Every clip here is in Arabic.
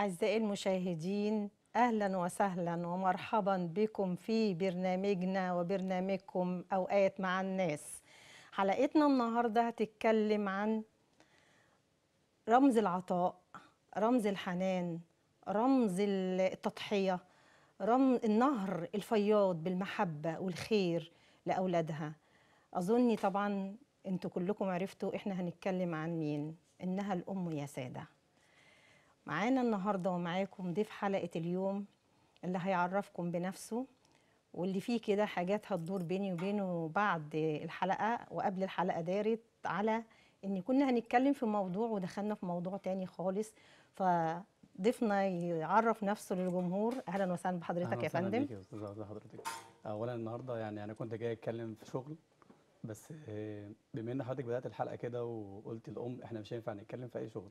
أعزائي المشاهدين أهلا وسهلا ومرحبا بكم في برنامجنا وبرنامجكم أوقات مع الناس. حلقتنا النهاردة هتتكلم عن رمز العطاء رمز الحنان رمز التضحية رمز النهر الفياض بالمحبة والخير لأولادها. أظني طبعا أنتوا كلكم عرفتوا إحنا هنتكلم عن مين إنها الأم يا سادة. معانا النهاردة ومعاكم ضيف حلقة اليوم اللي هيعرفكم بنفسه واللي فيه كده حاجات هتدور بيني وبينه بعد الحلقة وقبل الحلقة دارت على إن كنا هنتكلم في موضوع ودخلنا في موضوع تاني خالص. فضيفنا يعرف نفسه للجمهور. أهلا وسهلا بحضرتك يا وسهلاً فندم. أستاذ عزة حضرتك. اولا النهارده يعني أنا كنت جاي أتكلم في شغل بس آه، بما إن حضرتك بدأت الحلقة كده وقلت الام إحنا مش هينفع نتكلم في أي شغل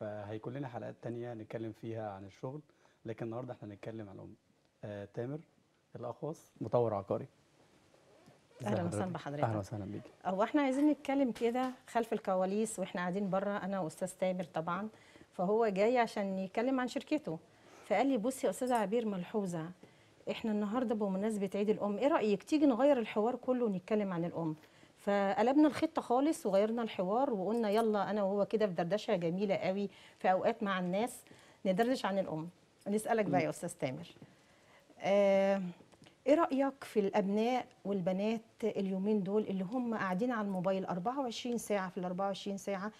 فهيكون لنا حلقات تانية نتكلم فيها عن الشغل لكن النهارده إحنا هنتكلم عن آه تامر الأخوص مطور عقاري ازي أهلاً وسهلاً حضرتك؟ بحضرتك. أهلا وسهلا بيك هو إحنا عايزين نتكلم كده خلف الكواليس وإحنا قاعدين بره أنا وأستاذ تامر طبعا فهو جاي عشان يتكلم عن شركته فقال لي بصي يا أستاذة عبير ملحوظة إحنا النهارده بمناسبة عيد الأم إيه رأيك تيجي نغير الحوار كله ونتكلم عن الأم فقلبنا الخطة خالص وغيرنا الحوار وقلنا يلا أنا وهو كده في دردشة جميلة قوي في أوقات مع الناس ندردش عن الأم. نسألك بقى يا أستاذ تامر. آه إيه رأيك في الأبناء والبنات اليومين دول اللي هم قاعدين على الموبايل 24 ساعة في ال 24 ساعة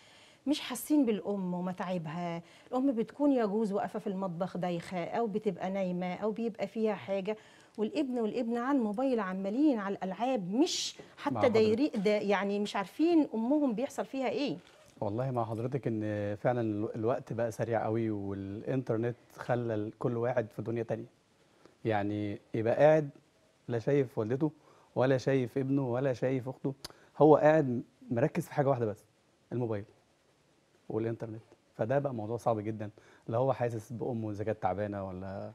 مش حاسين بالأم ومتاعبها الأم بتكون يجوز واقفة في المطبخ دايخة أو بتبقى نايمة أو بيبقى فيها حاجة. والابن والابنه على الموبايل عمالين على الألعاب مش حتى حضرتك. دايري دا يعني مش عارفين أمهم بيحصل فيها إيه. والله مع حضرتك إن فعلا الو- الوقت بقى سريع قوي والإنترنت خلى كل واحد في دنيا تانية. يعني يبقى قاعد لا شايف والدته ولا شايف ابنه ولا شايف أخته هو قاعد مركز في حاجة واحدة بس الموبايل والإنترنت. فده بقى موضوع صعب جدا. لا هو حاسس بأمه إذا كانت تعبانة ولا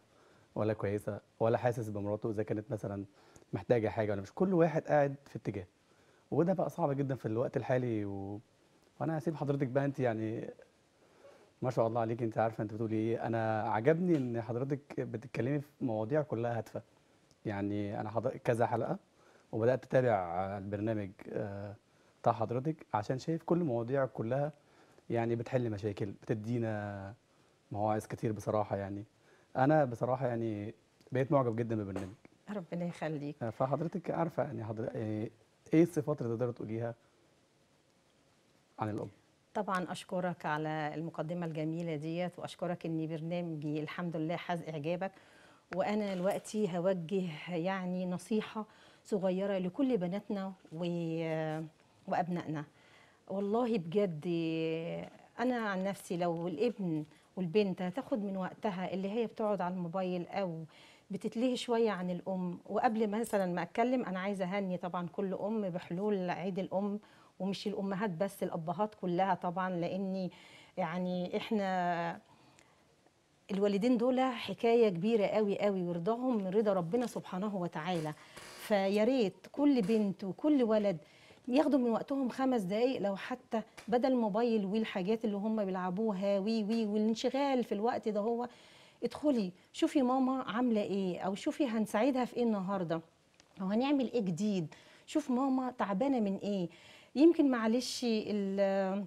ولا كويسة ولا حاسس بمراته إذا كانت مثلا محتاجة حاجة ولا مش. كل واحد قاعد في اتجاه. وده بقى صعب جدا في الوقت الحالي و... وأنا هسيب حضرتك بقى أنت يعني ما شاء الله عليك. أنت عارفة أنت بتقولي إيه. أنا عجبني إن حضرتك بتتكلمي في مواضيع كلها هادفة. يعني أنا حضرتك كذا حلقة وبدأت أتابع البرنامج آه، بتاع حضرتك عشان شايف كل المواضيع كلها يعني بتحل مشاكل بتدينا مواعظ كتير بصراحة يعني. أنا بصراحة يعني بقيت معجب جدا بالبرنامج ربنا يخليك. آه، فحضرتك عارفة يعني حضرتك يعني إيه الصفات اللي تقدري تقوليها عن الأم؟ طبعا أشكرك على المقدمة الجميلة ديت وأشكرك ان برنامجي الحمد لله حاز إعجابك. وأنا دلوقتي هوجه يعني نصيحة صغيرة لكل بناتنا و- وأبنائنا. والله بجد أنا عن نفسي لو الإبن والبنت هتاخد من وقتها اللي هي بتقعد على الموبايل أو بتتلهي شوية عن الأم. وقبل مثلا ما أتكلم أنا عايزة أهني طبعا كل أم بحلول عيد الأم ومش الأمهات بس الأبهات كلها طبعا لأني يعني إحنا الوالدين دول حكاية كبيرة قوي قوي ورضاهم من رضا ربنا سبحانه وتعالى. فيا ريت كل بنت وكل ولد ياخدوا من وقتهم خمس دقايق لو حتى بدل الموبايل والحاجات اللي هم بيلعبوها وي وي والانشغال في الوقت ده هو ادخلي شوفي ماما عاملة إيه أو شوفي هنساعدها في إيه النهارده. أو هنعمل إيه جديد. شوف ماما تعبانة من إيه. يمكن معلش ال-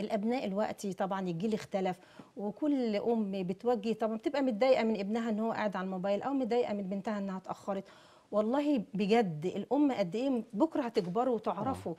الأبناء الوقتي طبعا الجيل اختلف وكل أم بتوجه طبعا بتبقى متضايقة من ابنها إن هو قاعد على الموبايل أو متضايقة من بنتها إنها اتأخرت. والله بجد الأم قد إيه بكرة هتكبروا وتعرفوا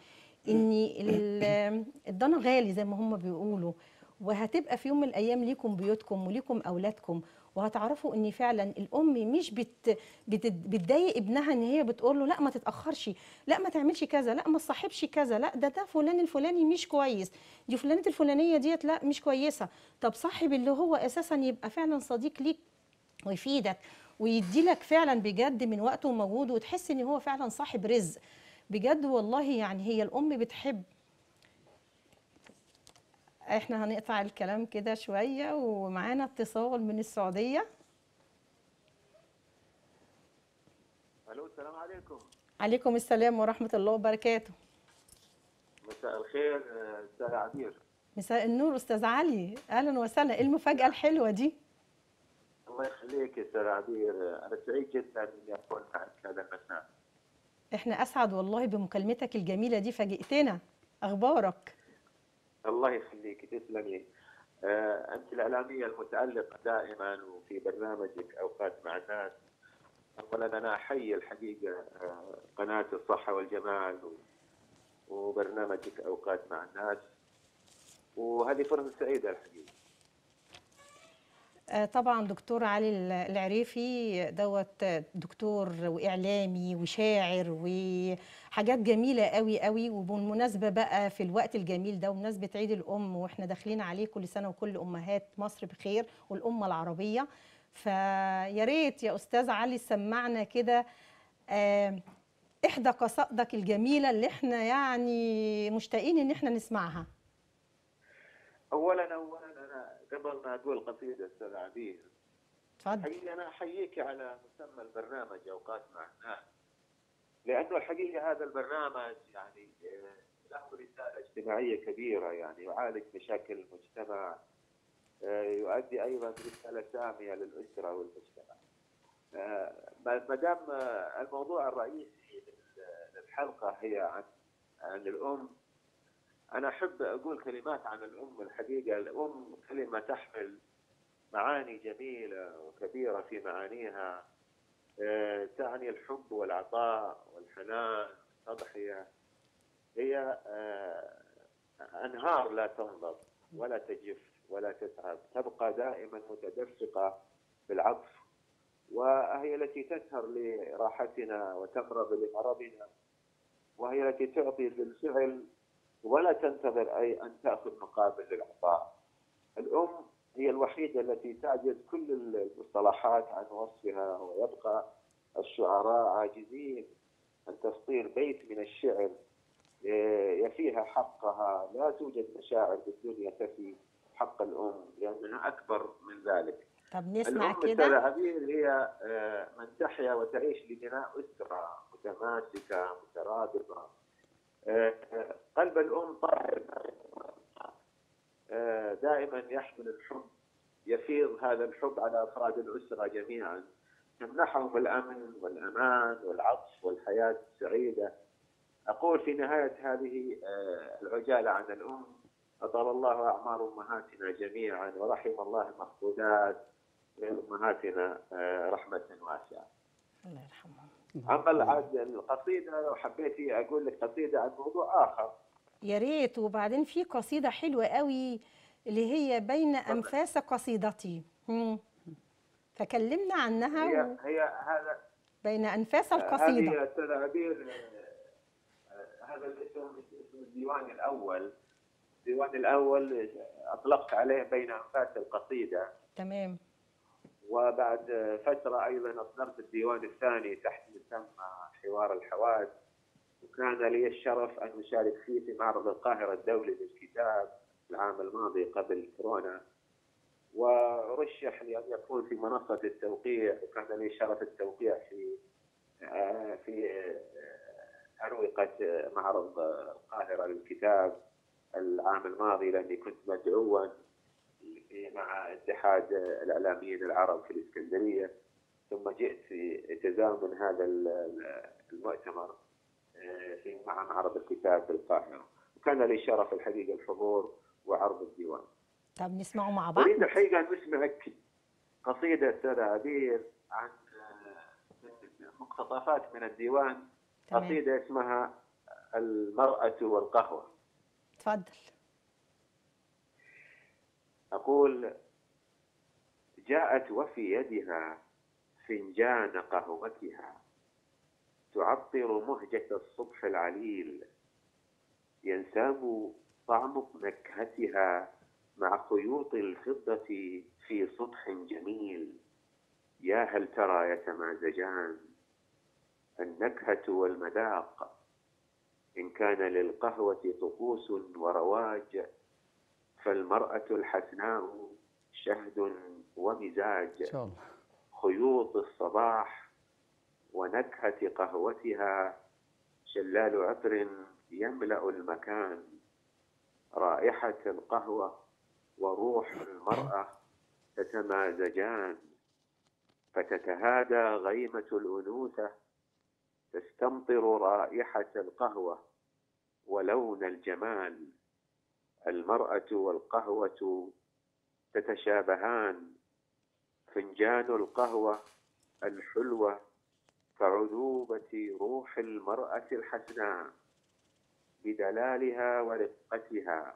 إن ال- الضنا غالي زي ما هم بيقولوا. وهتبقى في يوم من الأيام ليكم بيوتكم وليكم أولادكم. وهتعرفوا إن فعلا الأم مش بت- بتضايق ابنها إن هي بتقول له لا ما تتأخرش لا ما تعملش كذا لا ما تصاحبش كذا لا ده ده فلان الفلاني مش كويس دي فلانة الفلانية ديت لا مش كويسة. طب صاحب اللي هو أساسا يبقى فعلا صديق ليك ويفيدك. ويدي لك فعلا بجد من وقته ومجهوده وتحس إن هو فعلا صاحب رزق. بجد والله يعني هي الأم بتحب. إحنا هنقطع الكلام كده شوية ومعانا اتصال من السعودية. ألو السلام عليكم. عليكم السلام ورحمة الله وبركاته. مساء الخير أستاذ عبير. مساء النور أستاذ علي. أهلا وسهلا. إيه المفاجأة الحلوة دي؟ الله يخليك يا أستاذ عبير. أنا سعيد جدا اني اكون معك هذا المساء إحنا أسعد والله بمكالمتك الجميلة دي فاجئتنا. أخبارك؟ الله يخليك تسلمي. آه، أنت الإعلامية المتألقة دائما وفي برنامجك أوقات مع الناس. اولا أنا احيي الحقيقة آه، قناة الصحة والجمال وبرنامجك أوقات مع الناس. وهذه فرصة سعيدة الحقيقة. طبعا دكتور علي ال- العريفي دوت دكتور وإعلامي وشاعر وحاجات جميلة قوي قوي. وبالمناسبة بقى في الوقت الجميل ده ومناسبة عيد الأم وإحنا داخلين عليه كل سنة وكل أمهات مصر بخير والأمة العربية. فيا ريت يا أستاذ علي سمعنا كده آه، إحدى قصائدك الجميلة اللي إحنا يعني مشتاقين إن إحنا نسمعها. اولا اولا قبل ما أقول قصيدة أستاذ عبير اتفضل حقيقة أنا أحييك على مسمى البرنامج أوقات مع الناس لأنه الحقيقة هذا البرنامج يعني آه، له رسالة اجتماعية كبيرة يعني يعالج مشاكل المجتمع آه، يؤدي أيضا رسالة سامية للأسرة والمجتمع. آه، ما دام الموضوع الرئيسي لل- للحلقة هي عن عن الأم أنا أحب أقول كلمات عن الأم الحقيقة. الأم كلمة تحمل معاني جميلة وكبيرة في معانيها. آه، تعني الحب والعطاء والحنان والتضحية هي آه، أنهار لا تنضب ولا تجف ولا تتعب. تبقى دائما متدفقة بالعطف وهي التي تسهر لراحتنا وتمرض لمرضنا وهي التي تعطي بالفعل ولا تنتظر أي أن تأخذ مقابل للعطاء الأم هي الوحيدة التي تعجز كل المصطلحات عن وصفها ويبقى الشعراء عاجزين عن تسطير بيت من الشعر إيه، يفيها حقها. لا توجد مشاعر بالدنيا تفي حق الأم لأنها أكبر من ذلك. طب نسمع كده. عبير هي آه، من تحيا وتعيش لبناء أسرة متماسكة مترابطة. آه، آه، قلب الأم طاهر. دائما يحمل الحب يفيض هذا الحب على أفراد الأسرة جميعا. تمنحهم الأمن والأمان والعطف والحياة السعيدة. أقول في نهاية هذه آه، العجالة عن الأم أطال الله أعمار أمهاتنا جميعا ورحم الله المفقودات من أمهاتنا آه، رحمة واسعة. الله يرحمه أما العاد القصيدة لو حبيتي أقول لك قصيدة عن موضوع آخر. يا ريت وبعدين في قصيدة حلوة قوي اللي هي بين أنفاس قصيدتي. مم. فكلمنا عنها هي و... هي هذا بين أنفاس هذه القصيدة. يا أستاذ عبير آه، آه، هذا الاسم اسم الديوان الأول. الديوان الأول أطلقت عليه بين أنفاس القصيدة. تمام. وبعد فترة أيضا أصدرت الديوان الثاني تحت مسمى حوار الحواس وكان لي الشرف أن أشارك فيه في معرض القاهرة الدولي للكتاب العام الماضي قبل كورونا. ورشح لأن يكون في منصة التوقيع وكان لي شرف التوقيع في في أروقة معرض القاهرة للكتاب العام الماضي لأني كنت مدعوا اتحاد الإعلاميين العرب في الإسكندرية ثم جئت في تزامن هذا ال- المؤتمر آه، في مع معرض الكتاب في القاهرة. وكان لي شرف الحقيقة الحضور وعرض الديوان. طب نسمعه مع بعض؟ أريد الحقيقة أن أسمعك قصيدة أستاذ عبير عن آه، مقتطفات من الديوان. تمام. قصيدة اسمها المرأة والقهوة. اتفضل أقول جاءت وفي يدها فنجان قهوتها. تعطر مهجة الصبح العليل. ينساب طعم نكهتها مع خيوط الفضة في سطح جميل. يا هل ترى يتمازجان النكهة والمذاق؟ إن كان للقهوة طقوس ورواج فالمرأة الحسناء شهد ومزاج إن شاء الله. خيوط الصباح ونكهة قهوتها شلال عطر يملأ المكان رائحة القهوة وروح المرأة تتمازجان فتتهادى غيمة الأنوثة تستمطر رائحة القهوة ولون الجمال المرأة والقهوة تتشابهان فنجان القهوة الحلوة كعذوبة روح المرأة الحسناء بدلالها ورقتها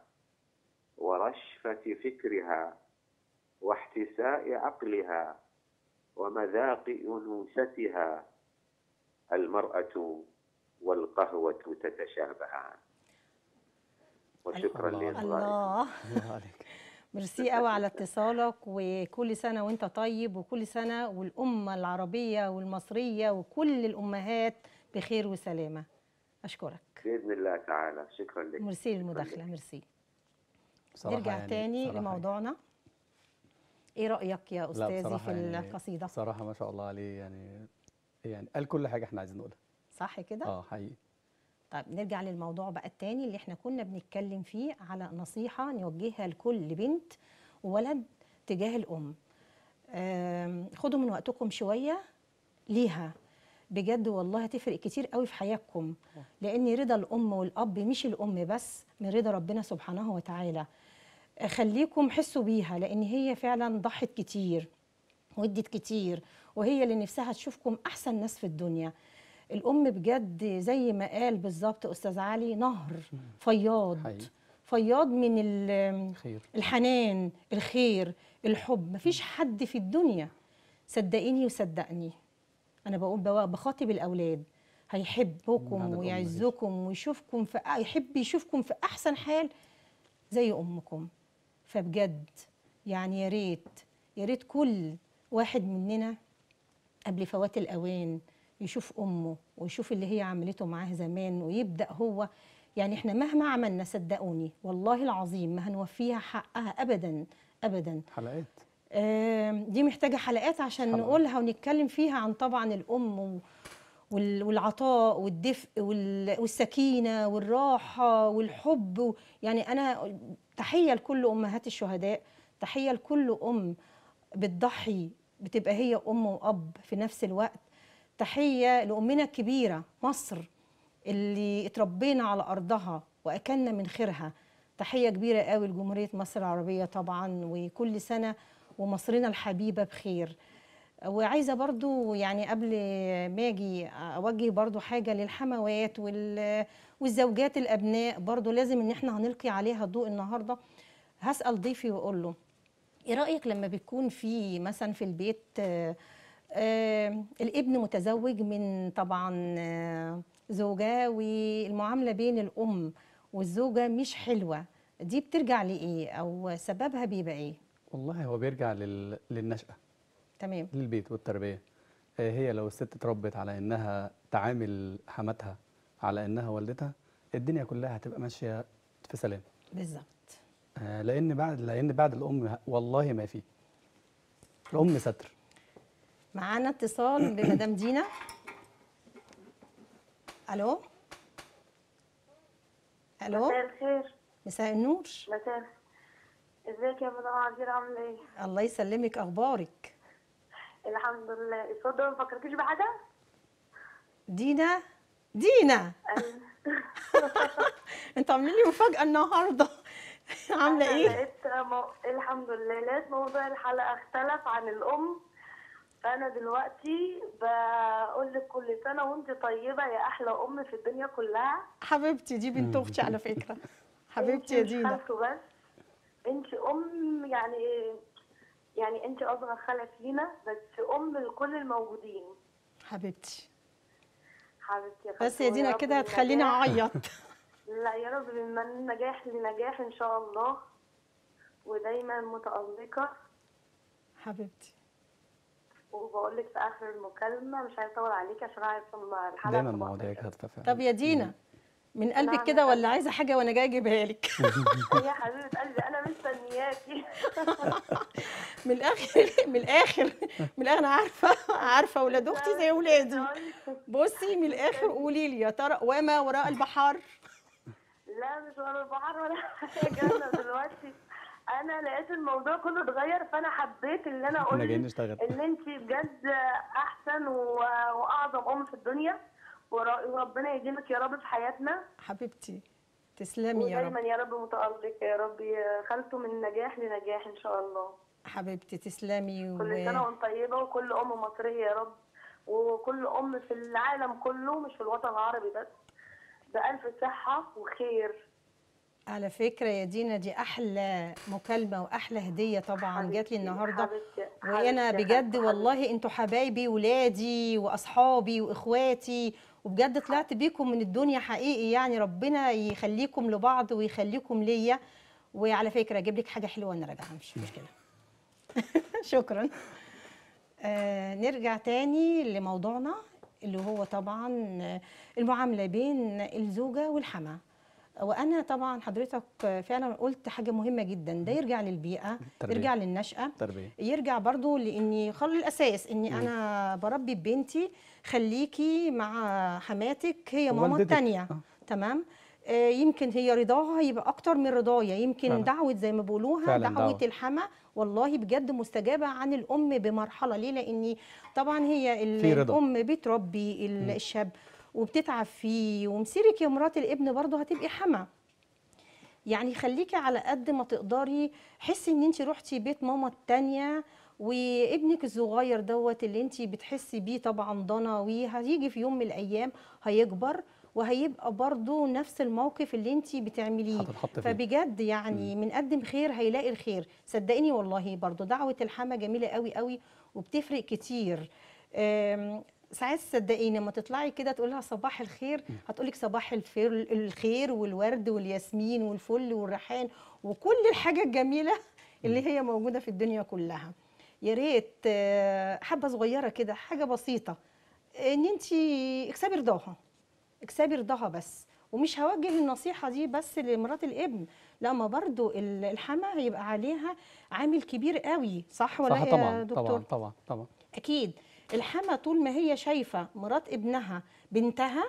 ورشفة فكرها واحتساء عقلها ومذاق أنوثتها المرأة والقهوة تتشابهان. وشكرا الله. الله. الله عليك. ميرسي قوي على اتصالك وكل سنة وأنت طيب وكل سنة والأمة العربية والمصرية وكل الأمهات بخير وسلامة. أشكرك. بإذن الله تعالى. شكرا لك. ميرسي للمداخله. ميرسي. نرجع يعني تاني بصراحة لموضوعنا. إيه رأيك يا أستاذي في يعني القصيدة؟ بصراحة ما شاء الله عليه يعني يعني قال كل حاجة إحنا عايزين نقولها. صح كده؟ آه حقيقي. طيب نرجع للموضوع بقى التاني اللي إحنا كنا بنتكلم فيه على نصيحة نوجهها لكل بنت وولد تجاه الأم. خدوا من وقتكم شوية ليها. بجد والله هتفرق كتير قوي في حياتكم لأن رضا الأم والأب مش الأم بس من رضا ربنا سبحانه وتعالى. خليكم حسوا بيها لأن هي فعلا ضحت كتير وادت كتير وهي اللي نفسها تشوفكم أحسن ناس في الدنيا. الأم بجد زي ما قال بالظبط أستاذ علي نهر فياض. حقيقي. فياض من ال- خير الحنان الخير الحب. مفيش حد في الدنيا صدقيني وصدقني. أنا بقول بخاطب الأولاد. هيحبكم ويعزكم ويشوفكم في يحب يشوفكم في أحسن حال زي أمكم. فبجد يعني يا ريت يا ريت كل واحد مننا قبل فوات الأوان يشوف أمه ويشوف اللي هي عملته معاه زمان ويبدأ هو. يعني إحنا مهما عملنا صدقوني والله العظيم ما هنوفيها حقها ابدا ابدا. حلقات. دي محتاجة حلقات عشان حلقات. نقولها ونتكلم فيها عن طبعا الأم والعطاء والدفء وال- والسكينة والراحة والحب يعني أنا تحية لكل أمهات الشهداء تحية لكل أم بتضحي بتبقى هي أم وأب في نفس الوقت. تحيه لأمنا الكبيرة مصر اللي اتربينا على أرضها وأكلنا من خيرها. تحية كبيرة قوي لجمهورية مصر العربية طبعا وكل سنة ومصرنا الحبيبة بخير. وعايزة برضو يعني قبل ما أجي أوجه برضو حاجة للحموات وال- والزوجات الأبناء. برضو لازم إن إحنا هنلقي عليها الضوء النهارده. هسأل ضيفي وأقول له إيه رأيك لما بيكون في مثلا في البيت الابن متزوج من طبعا آه، زوجة والمعاملة بين الأم والزوجة مش حلوة. دي بترجع لإيه؟ أو سببها بيبقى إيه؟ والله هو بيرجع لل... للنشأة. تمام. للبيت والتربية. آه، هي لو الست اتربت على إنها تعامل حماتها على إنها والدتها الدنيا كلها هتبقى ماشية في سلام. بالظبط. آه، لأن بعد لأن بعد الأم والله ما في. الأم ستر. معانا اتصال بمدام دينا. ألو؟ ألو؟ مساء الخير. مساء النور. مساء. ازيك يا مدام عزيزة؟ عاملة إيه؟ الله يسلمك. أخبارك؟ الحمد لله. الصوت ده ما فكركيش بحاجة؟ دينا؟ دينا! أنتوا عاملين لي مفاجأة النهارده. عاملة إيه؟ لقيت. الحمد لله. لقيت موضوع الحلقة اختلف عن الأم. فأنا دلوقتي بقول لك كل سنة وأنت طيبة يا أحلى أم في الدنيا كلها. حبيبتي دي بنت أختي على فكرة. حبيبتي يا دينا. بس. انت أم يعني يعني انت أصغر خالة فينا بس أم لكل الموجودين. حبيبتي. حبيبتي يا بس يا دينا كده هتخليني. أعيط. لا يا رب من نجاح لنجاح إن شاء الله. ودايما متألقة. حبيبتي. وبقول لك في آخر المكالمة مش عايزة أطول عليكي عشان عارفة الحلقة دايما مواضيعك فعلا طب يا دينا من قلبك نعم كده يا ولا عايزة حاجة وأنا جاية أجيبها لك؟ يا حبيبة قلبي أنا مستنياكي. من الآخر من الآخر من الآخر أنا عارفة عارفة ولاد أختي زي ولادي. بصي من الآخر قولي لي يا ترى وما وراء البحر لا مش ولا البحر ولا حاجة. أنا دلوقتي أنا لقيت الموضوع كله اتغير فانا حبيت ان أنا أقول نشتغل. ان انت بجد احسن و- واعظم ام في الدنيا ور- وربنا يديمك يا رب في حياتنا. حبيبتي تسلمي يا رب. ودايما يا رب متألق يا رب خلته من نجاح لنجاح إن شاء الله. حبيبتي تسلمي كل سنة وأنت طيبة وكل أم مصرية يا رب وكل أم في العالم كله مش في الوطن العربي بس. بألف صحة وخير. على فكرة يا دينا دي أحلى مكالمة وأحلى هدية طبعا جات لي النهاردة. وأنا بجد. والله أنتوا حبايبي ولادي وأصحابي وإخواتي وبجد طلعت بيكم من الدنيا حقيقي. يعني ربنا يخليكم لبعض ويخليكم ليا. وعلى فكرة أجيب لك حاجة حلوة وأنا راجعة مش مشكلة. شكرا. آه نرجع تاني لموضوعنا اللي هو طبعا المعاملة بين الزوجة والحما وأنا طبعا حضرتك فعلا قلت حاجة مهمة جدا ده يرجع للبيئة تربية. يرجع للنشأة تربية يرجع برضو لإني خل الأساس إني مم. أنا بربي بنتي خليكي مع حماتك هي ماما. التانية آه. تمام آه، يمكن هي رضاها هيبقى أكتر من رضايا يمكن فعلا. دعوة زي ما بيقولوها دعوة دعوة. الحما والله بجد مستجابة عن الأم بمرحلة ليه لإني طبعا هي. الأم بتربي ال- الشاب وبتتعب فيه ومسيرك يا مرات الابن برضه هتبقي حما. يعني خليكي على قد ما تقدري حسي إن انت رحتي بيت ماما التانية وابنك الصغير دوت اللي انت بتحسي بيه طبعا ضنا وهيجي في يوم من الأيام هيكبر وهيبقى برضه نفس الموقف اللي انت بتعمليه. فبجد يعني من قدم خير هيلاقي الخير. صدقيني والله برضو دعوة الحما جميلة قوي قوي وبتفرق كتير. ساعات صدقيني لما تطلعي كده تقول لها صباح الخير هتقولك صباح الفر الخير والورد والياسمين والفل والريحان وكل الحاجة الجميلة اللي هي موجودة في الدنيا كلها. يا ريت آه، حبة صغيرة كده حاجة بسيطة. إن انت اكسبي رضاها. اكسبي رضاها بس. ومش هوجه النصيحة دي بس لمرات الابن. لا ما برضو ال- الحما هيبقى عليها عامل كبير قوي. صح ولا صح إيه يا طبعا دكتور؟ طبعا طبعا طبعا. أكيد. الحما طول ما هي شايفة مرات ابنها بنتها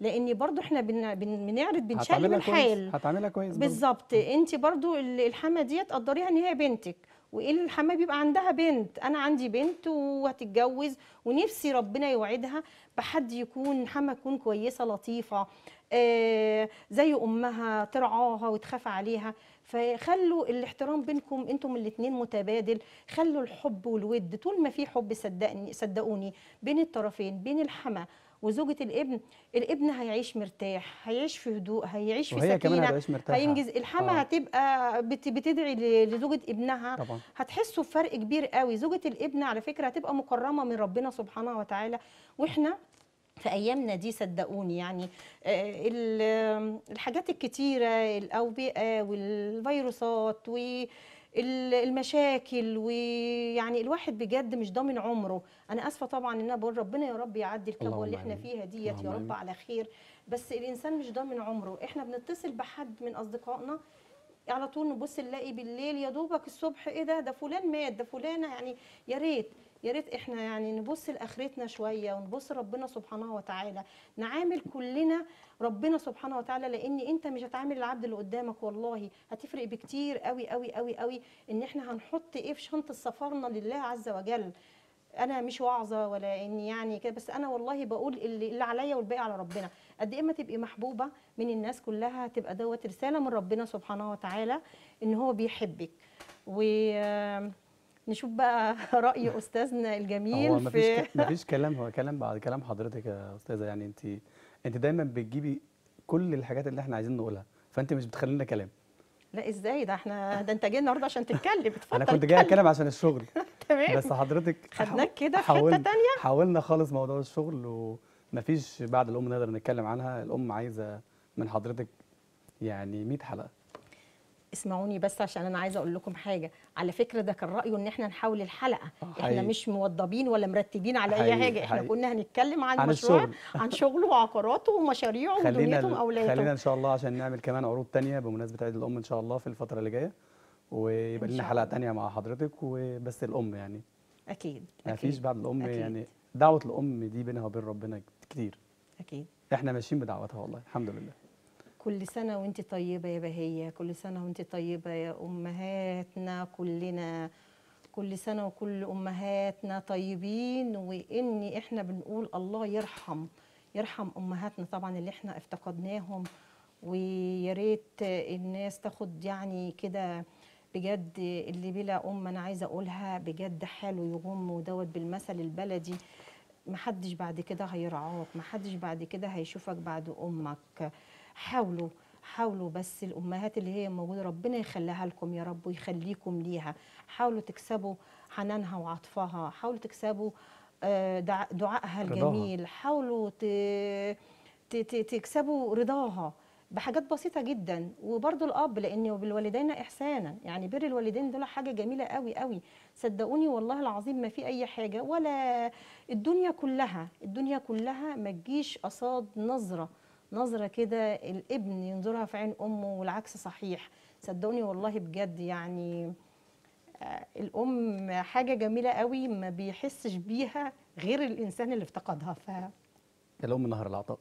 لأن برضو إحنا بن بن بنعرض هتعملها كويس؟ الحال هتعملها كويس. بالظبط. أنت برضو ال- الحما ديت قدريها إن هي بنتك. وإيه الحما بيبقى عندها؟ بنت. أنا عندي بنت وهتتجوز ونفسي ربنا يوعدها بحد يكون حما تكون كويسة لطيفة آه زي أمها ترعاها وتخاف عليها. فخلوا الاحترام بينكم أنتم الاثنين متبادل. خلوا الحب والود طول ما في حب صدقني صدقوني بين الطرفين بين الحما وزوجة الابن الابن هيعيش مرتاح هيعيش في هدوء هيعيش في كمان سكينة هتعيش مرتاحة. هينجز. الحما آه. هتبقى بت- بتدعي لزوجة ابنها. طبعا. هتحسوا بفرق كبير قوي. زوجة الابن على فكرة هتبقى مكرمة من ربنا سبحانه وتعالى. وإحنا في أيامنا دي صدقوني يعني آه، ال- الحاجات الكتيرة الأوبئة والفيروسات والمشاكل ويعني الواحد بجد مش ضامن عمره. أنا آسفة طبعا إن أنا بقول ربنا يا رب يعدي الكبوه اللي إحنا. فيها ديت يا رب. على خير. بس الإنسان مش ضامن عمره. إحنا بنتصل بحد من أصدقائنا على طول نبص نلاقي بالليل يا دوبك الصبح إيه ده؟ ده فلان مات ده فلانة يعني يا ريت. يا ريت إحنا يعني نبص لآخرتنا شوية ونبص ربنا سبحانه وتعالى. نعامل كلنا ربنا سبحانه وتعالى لأن أنت مش هتعامل العبد اللي قدامك والله هتفرق بكتير قوي قوي قوي قوي إن إحنا هنحط إيه في شنطة سفرنا لله عز وجل. أنا مش واعظة ولا اني يعني كده بس أنا والله بقول اللي, اللي عليا والباقي على ربنا. قد إيه ما تبقي محبوبة من الناس كلها تبقى دوت رسالة من ربنا سبحانه وتعالى إن هو بيحبك. ونشوف بقى رأي أستاذنا الجميل هو في مفيش ك... مفيش كلام هو كلام بعد كلام حضرتك يا أستاذة يعني انت انت دايما بتجيبي كل الحاجات اللي إحنا عايزين نقولها فانت مش بتخلينا كلام. لا إزاي؟ ده إحنا ده أنت جاي النهارده عشان تتكلم اتفضل أنا كنت جاي أتكلم. عشان الشغل. تمام. بس حضرتك خدناك كده في حتة تانية؟ حاولنا خالص موضوع الشغل ومفيش بعد الأم نقدر نتكلم عنها. الأم عايزة من حضرتك يعني 100 حلقة. اسمعوني بس عشان أنا عايزة أقول لكم حاجة. على فكرة ده كان رأيه إن إحنا نحول الحلقة. آه، إحنا حقيقي. مش موضبين ولا مرتبين على أي حقيقي، حاجة. إحنا حقيقي. كنا هنتكلم عن, عن مشروع الشغل. عن شغله وعقاراته ومشاريعه ال- واولاده خلينا إن شاء الله عشان نعمل كمان عروض تانية بمناسبة عيد الأم إن شاء الله في الفترة اللي جاية. ويبقى لنا حلقة. تانية مع حضرتك وبس الأم يعني. أكيد ما فيش أكيد بعد الأم أكيد. يعني. دعوة الأم دي بينها وبين ربنا كتير. أكيد. إحنا ماشيين بدعوتها والله الحمد لله. كل سنة وانت طيبة يا بهية كل سنة وانت طيبة يا أمهاتنا كلنا كل سنة وكل أمهاتنا طيبين وإن إحنا بنقول الله يرحم يرحم أمهاتنا طبعا اللي إحنا افتقدناهم ويا ريت الناس تاخد يعني كده بجد اللي بلا أم أنا عايزة أقولها بجد حاله يغم ودوت بالمثل البلدي. محدش بعد كده هيرعاك محدش بعد كده هيشوفك بعد أمك. حاولوا حاولوا بس الأمهات اللي هي موجودة ربنا يخليها لكم يا رب ويخليكم ليها. حاولوا تكسبوا حنانها وعطفها حاولوا تكسبوا آه، دع- دعائها. الجميل. حاولوا تكسبوا رضاها بحاجات بسيطة جدا. وبرضو الأب لأن بالوالدين احسانا. يعني بر الوالدين دول حاجة جميلة قوي قوي صدقوني والله العظيم ما في أي حاجة ولا الدنيا كلها الدنيا كلها ما تجيش قصاد نظرة. نظرة كده الابن ينظرها في عين أمه والعكس صحيح. صدقوني والله بجد يعني آه، الأم حاجة جميلة قوي ما بيحسش بيها غير الإنسان اللي افتقدها. ف الأم نهر العطاء.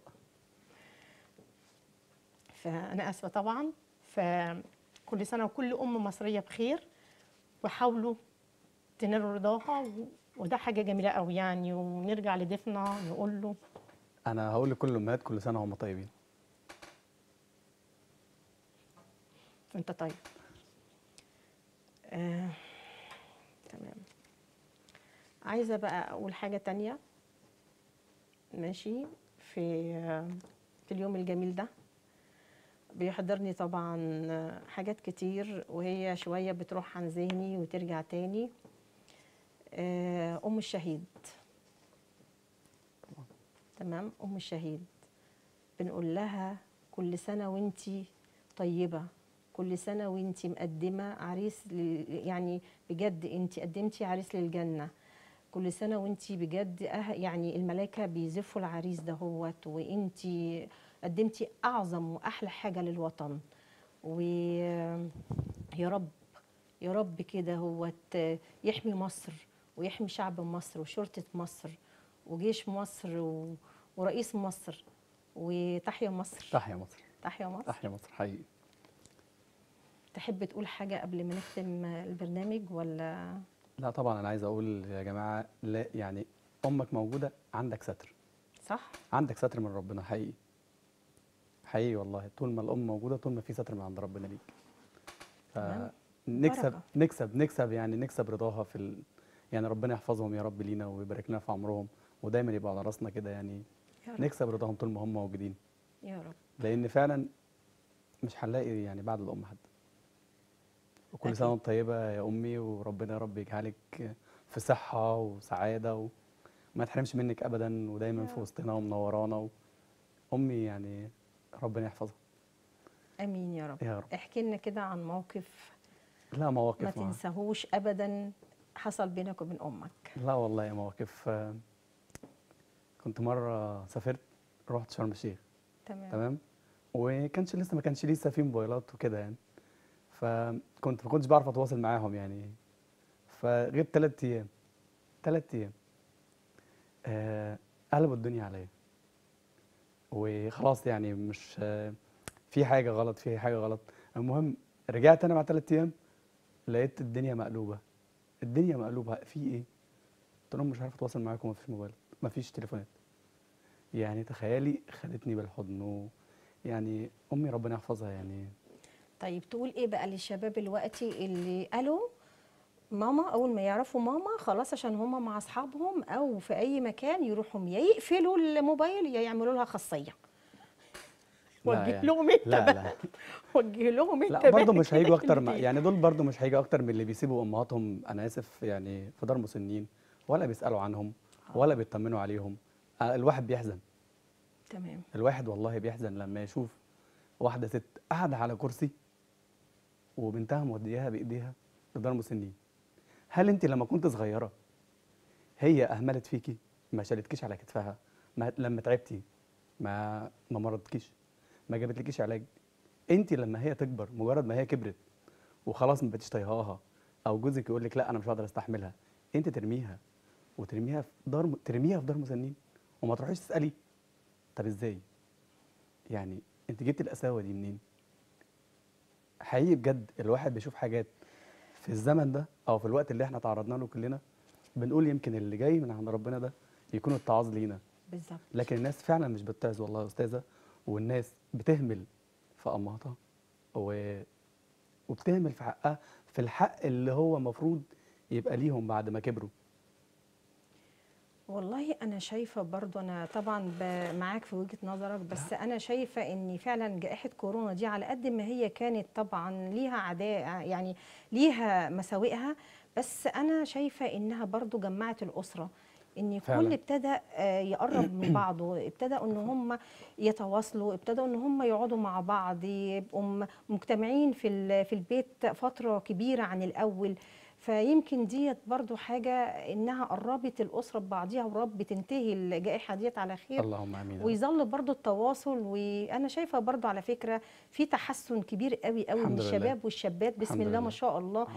فأنا آسفة طبعا. فكل سنة وكل أم مصرية بخير وحاولوا تنالوا رضاها وده حاجة جميلة قوي يعني. ونرجع لضيفنا نقول له أنا هقول لكل الأمهات كل سنة وهم طيبين. أنت طيب. آه، تمام. عايزة بقى أقول حاجة تانية؟ ماشي. في في اليوم الجميل ده بيحضرني طبعا حاجات كتير وهي شوية بتروح عن ذهني وترجع تاني. آه، أم الشهيد. تمام؟ أم الشهيد. بنقول لها كل سنة وإنتي طيبة. كل سنة وإنتي مقدمة عريس يعني بجد إنتي قدمتي عريس للجنة. كل سنة وإنتي بجد أه يعني الملائكة بيزفوا العريس دهوت وإنتي قدمتي أعظم وأحلى حاجة للوطن. ويا رب يا رب كده هوت يحمي مصر ويحمي شعب مصر وشرطة مصر وجيش مصر و... ورئيس مصر. وتحيا مصر. تحيا مصر. تحيا مصر. تحيا مصر حقيقي. تحب تقول حاجة قبل ما نختم البرنامج ولا؟ لا طبعا أنا عايز أقول يا جماعة لا يعني أمك موجودة عندك ستر. صح؟ عندك ستر من ربنا حقيقي. حقيقي والله طول ما الأم موجودة طول ما في ستر من عند ربنا ليك. بركة. نكسب نكسب يعني نكسب رضاها في ال... يعني ربنا يحفظهم يا رب لينا ويبارك لنا في عمرهم. ودايما يبقى على راسنا كده يعني نكسب رضاهم طول ما هم موجودين. يا رب لأن فعلا مش هنلاقي يعني بعد الأم حد. وكل أكيد. سنة وأنت طيبة يا أمي وربنا يا رب يجعلك في صحة وسعادة وما تحرمش منك ابدا ودايما في. وسطنا ومنورانا. أمي يعني ربنا يحفظها. آمين يا رب. يا رب. احكي لنا كده عن موقف لا ما مواقف مع... تنساهوش ابدا حصل بينك وبين أمك. لا والله يا مواقف كنت مرة سافرت رحت شرم الشيخ. تمام. تمام؟ وكانش لسه ما كانش لسه في موبايلات وكده يعني. فكنت ما كنتش بعرف أتواصل معاهم يعني. فغبت ثلاث أيام ثلاث أيام آه قلبوا الدنيا عليا. وخلاص يعني مش آه في حاجة غلط في حاجة غلط. المهم رجعت أنا بعد ثلاث أيام لقيت الدنيا مقلوبة. الدنيا مقلوبة. في إيه؟ قلت لهم مش عارف أتواصل معاكم مفيش موبايل مفيش تليفونات. يعني تخيلي خدتني بالحضن يعني أمي ربنا يحفظها يعني. طيب تقول إيه بقى للشباب الوقتي اللي قالوا ماما أول ما يعرفوا ماما خلاص عشان هما مع أصحابهم أو في أي مكان يروحوا يا يقفلوا الموبايل يا يعملوا لها خاصية. لا وجه يعني- لهم انت لا بقى لا. وجه لهم انت لا بقى برضه مش هيجوا أكتر ما. يعني دول برضه مش هيجوا أكتر من اللي بيسيبوا أمهاتهم أنا آسف يعني في دار مسنين ولا بيسألوا عنهم ولا بيطمنوا عليهم. آه، الواحد بيحزن. تمام. الواحد والله بيحزن لما يشوف واحدة ست قاعدة على كرسي وبنتها مودياها بإيديها لدار مسنين هل انت لما كنت صغيرة هي أهملت فيكي؟ ما شالتكيش على كتفها؟ ما لما تعبتي ما ما مرضتكيش ما جابتلكيش علاج؟ انت لما هي تكبر مجرد ما هي كبرت وخلاص ما بقتيش طايقاها أو جوزك يقول لك لا أنا مش هقدر أستحملها انت ترميها وترميها في دار ترميها في دار مسنين وما تروحيش تسألي طب إزاي؟ يعني أنت جبت القساوة دي منين؟ حقيقي بجد الواحد بيشوف حاجات في الزمن ده أو في الوقت اللي إحنا تعرضنا له كلنا بنقول يمكن اللي جاي من عند ربنا ده يكون اتعاظ لينا. بالظبط. لكن الناس فعلا مش بتتعظ والله يا أستاذة والناس بتهمل في أمهاتها و... وبتهمل في حقها في الحق اللي هو المفروض يبقى ليهم بعد ما كبروا. والله أنا شايفة برضو أنا طبعا معاك في وجهة نظرك بس أنا شايفة إن فعلا جائحة كورونا دي على قد ما هي كانت طبعا ليها عداء يعني ليها مساوئها بس أنا شايفة إنها برضو جمعت الأسرة إن. الكل ابتدى آه، يقرب من بعضه ابتدى إن هم يتواصلوا ابتدوا إن هم يقعدوا مع بعض يبقوا مجتمعين في في البيت فترة كبيرة عن الأول. فيمكن ديت برضو حاجة إنها قربت الأسرة ببعضيها ورب تنتهي الجائحة ديت على خير اللهم رب. ويظل برضو التواصل وأنا شايفة برضو على فكرة في تحسن كبير قوي قوي من. الشباب والشابات بسم الله ما. شاء الله آه.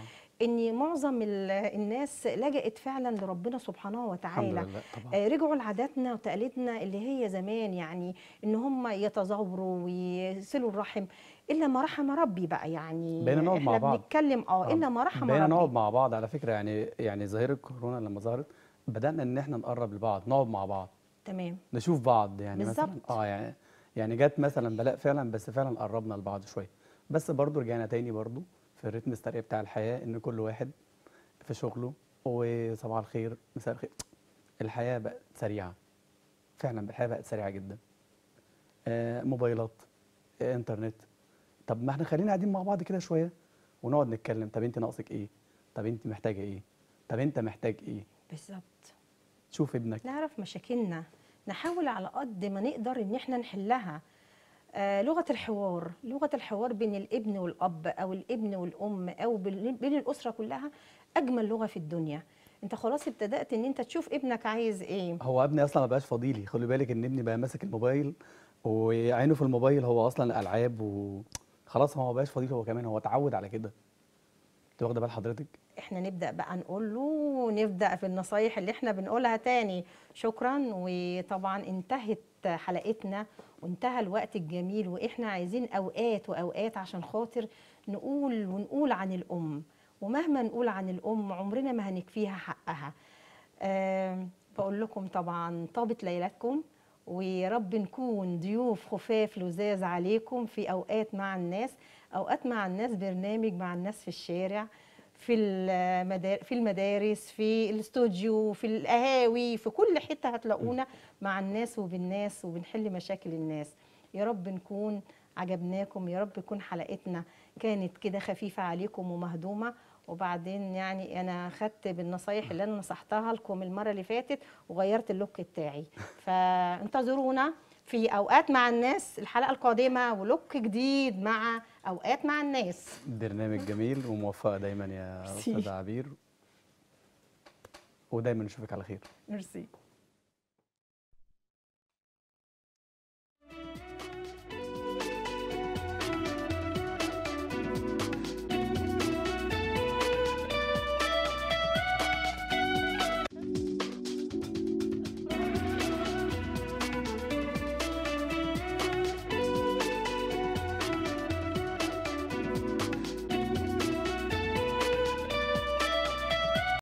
إن معظم ال- الناس لجأت فعلا لربنا سبحانه وتعالى آه، رجعوا لعاداتنا وتقاليدنا اللي هي زمان يعني إن هم يتزاوروا ويصلوا الرحم إلا ما رحم ربي بقى يعني بقينا نقعد مع بعض. بنتكلم آه آه، الا ما رحم بقينا ربي. نقعد مع بعض على فكرة يعني يعني ظاهرة كورونا لما ظهرت بدأنا إن إحنا نقرب لبعض نقعد مع بعض. تمام. نشوف بعض يعني بالظبط. آه يعني يعني جت مثلا بلاء فعلا بس فعلا قربنا لبعض شوية. بس برضو رجعنا تاني برضو في الريتم السريع بتاع الحياة إن كل واحد في شغله وصباح الخير مساء الخير. الحياة بقت سريعة. فعلا الحياة بقت سريعة جدا. آه موبايلات آه إنترنت طب ما إحنا خلينا قاعدين مع بعض كده شوية ونقعد نتكلم. طب انت ناقصك إيه؟ طب انت محتاجة إيه؟ طب انت محتاج إيه؟ بالظبط. شوف ابنك. نعرف مشاكلنا. نحاول على قد ما نقدر إن إحنا نحلها. آه لغة الحوار. لغة الحوار بين الابن والأب أو الابن والأم أو بين الأسرة كلها أجمل لغة في الدنيا. أنت خلاص ابتدأت إن أنت تشوف ابنك عايز إيه. هو ابني أصلا ما بقاش فاضيلي. خلي بالك إن ابني بقى ماسك الموبايل وعينه في الموبايل. هو أصلا الالعاب وخلاص هو ما بقاش فاضيلي هو كمان هو اتعود على كده. انت واخده بال حضرتك؟ إحنا نبدأ بقى نقول له ونبدأ في النصايح اللي إحنا بنقولها تاني. شكرا. وطبعا انتهت حلقتنا وانتهى الوقت الجميل وإحنا عايزين أوقات وأوقات عشان خاطر نقول ونقول عن الأم. ومهما نقول عن الأم عمرنا ما هنكفيها حقها. آم، بقول لكم طبعا طابت ليلتكم. ويا رب نكون ضيوف خفاف لزاز عليكم في أوقات مع الناس أوقات مع الناس برنامج مع الناس في الشارع في في المدارس في الاستوديو في القهاوي في كل حتة هتلاقونا مع الناس وبالناس وبنحل مشاكل الناس. يا رب نكون عجبناكم يا رب يكون حلقتنا كانت كده خفيفة عليكم ومهضومة. وبعدين يعني أنا خدت بالنصايح اللي أنا نصحتها لكم المرة اللي فاتت وغيرت اللوك بتاعي. فانتظرونا في أوقات مع الناس الحلقة القادمة ولوك جديد مع أوقات مع الناس. برنامج جميل وموفقه دايما يا. استاذه عبير. ودايما نشوفك على خير. ميرسي.